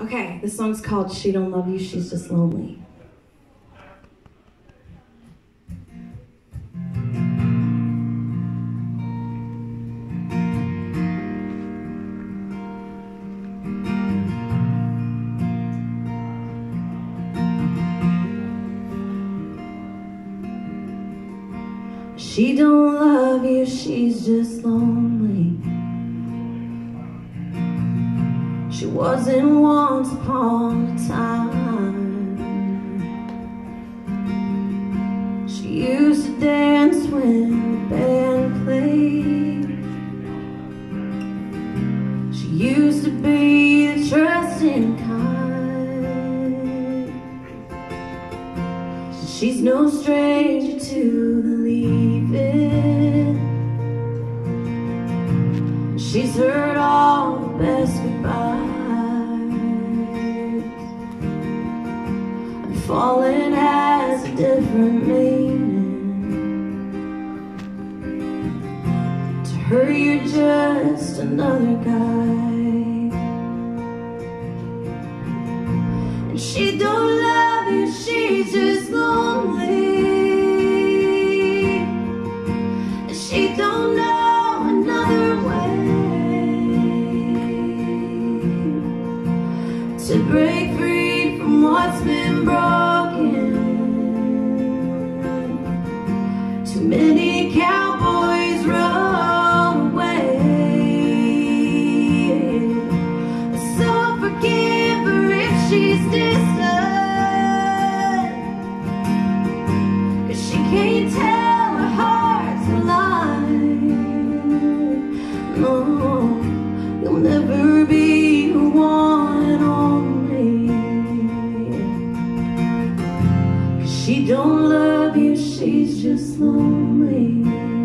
Okay, this song's called She Don't Love You, She's Just Lonely. She don't love you, she's just lonely She wasn't once upon a time. She used to dance when the band played She used to be the trusting kind. She's no stranger to the leaving. She's heard all the best goodbyes falling has a different meaning. To her you're just another guy. And she don't love you, she's just lonely. And she don't know another way. To break free from what's been broken Too many cowboys run away. So forgive her if she's distant Cause she can't tell her heart's a lie. No, you'll never be she don't love you, she's just lonely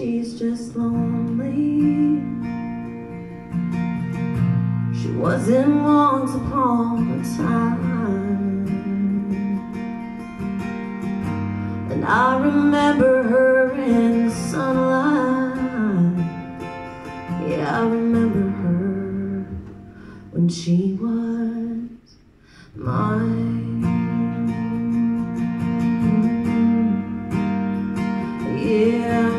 she's just lonely. She wasn't once upon a time. And I remember her in the sunlight. Yeah, I remember her when she was mine. Yeah.